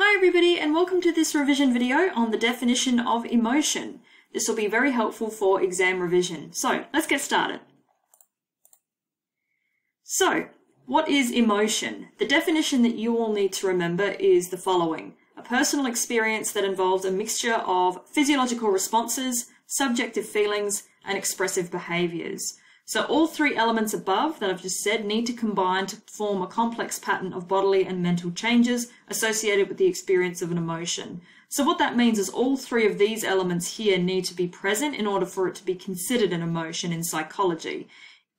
Hi everybody and welcome to this revision video on the definition of emotion. This will be very helpful for exam revision. So let's get started. So what is emotion? The definition that you all need to remember is the following. A personal experience that involves a mixture of physiological responses, subjective feelings, and expressive behaviours. So all three elements above that I've just said need to combine to form a complex pattern of bodily and mental changes associated with the experience of an emotion. So what that means is all three of these elements here need to be present in order for it to be considered an emotion in psychology.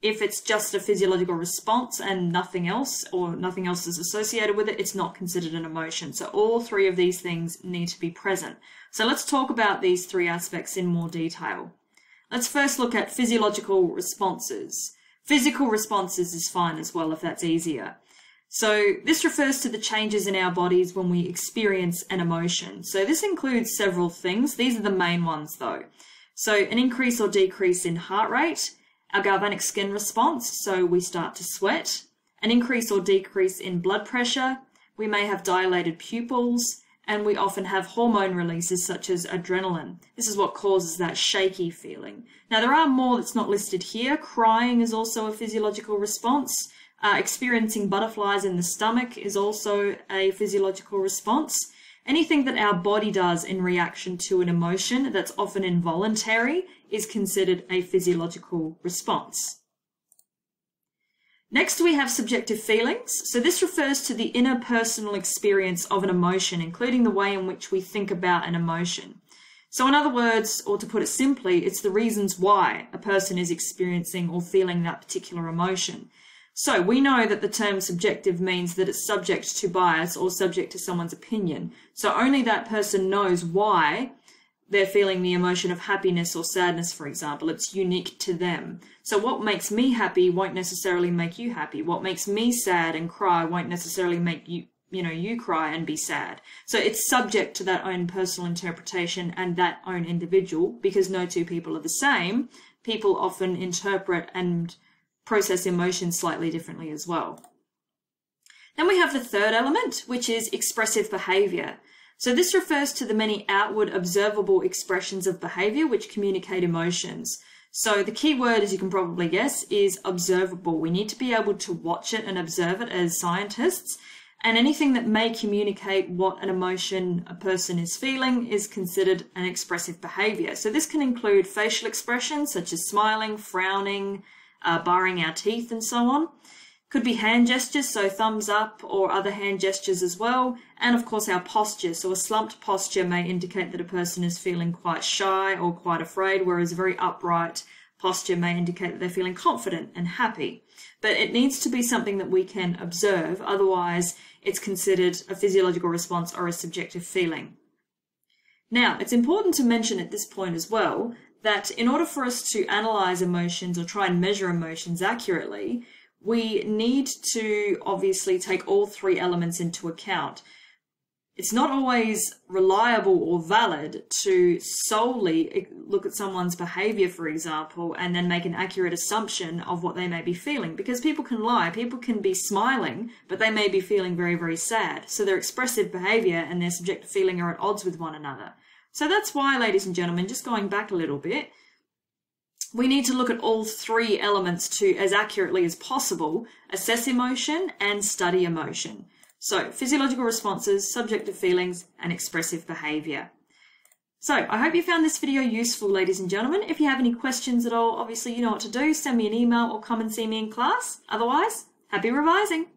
If it's just a physiological response and nothing else, or nothing else is associated with it, it's not considered an emotion. So all three of these things need to be present. So let's talk about these three aspects in more detail. Let's first look at physiological responses. Physical responses is fine as well if that's easier. So this refers to the changes in our bodies when we experience an emotion. So this includes several things. These are the main ones though. So an increase or decrease in heart rate, our galvanic skin response, so we start to sweat, an increase or decrease in blood pressure, we may have dilated pupils, and we often have hormone releases such as adrenaline. This is what causes that shaky feeling. Now, there are more that's not listed here. Crying is also a physiological response. Uh, experiencing butterflies in the stomach is also a physiological response. Anything that our body does in reaction to an emotion that's often involuntary is considered a physiological response. Next, we have subjective feelings. So this refers to the inner personal experience of an emotion, including the way in which we think about an emotion. So in other words, or to put it simply, it's the reasons why a person is experiencing or feeling that particular emotion. So we know that the term subjective means that it's subject to bias or subject to someone's opinion. So only that person knows why they're feeling the emotion of happiness or sadness, for example. It's unique to them. So what makes me happy won't necessarily make you happy. What makes me sad and cry won't necessarily make you, you know, you cry and be sad. So it's subject to that own personal interpretation and that own individual because no two people are the same. People often interpret and process emotions slightly differently as well. Then we have the third element, which is expressive behavior. So this refers to the many outward observable expressions of behavior which communicate emotions. So the key word, as you can probably guess, is observable. We need to be able to watch it and observe it as scientists. And anything that may communicate what an emotion a person is feeling is considered an expressive behavior. So this can include facial expressions such as smiling, frowning, uh, baring our teeth, and so on. Could be hand gestures, so thumbs up or other hand gestures as well. And of course our posture. So a slumped posture may indicate that a person is feeling quite shy or quite afraid, whereas a very upright posture may indicate that they're feeling confident and happy. But it needs to be something that we can observe, otherwise it's considered a physiological response or a subjective feeling. Now, it's important to mention at this point as well that in order for us to analyze emotions or try and measure emotions accurately, we need to obviously take all three elements into account. It's not always reliable or valid to solely eh, look at someone's behavior, for example, and then make an accurate assumption of what they may be feeling because people can lie. People can be smiling, but they may be feeling very, very sad. So their expressive behavior and their subjective feeling are at odds with one another. So that's why, ladies and gentlemen, just going back a little bit, we need to look at all three elements to, as accurately as possible, assess emotion and study emotion. So, physiological responses, subjective feelings, and expressive behaviour. So, I hope you found this video useful, ladies and gentlemen. If you have any questions at all, obviously you know what to do. Send me an email or come and see me in class. Otherwise, happy revising!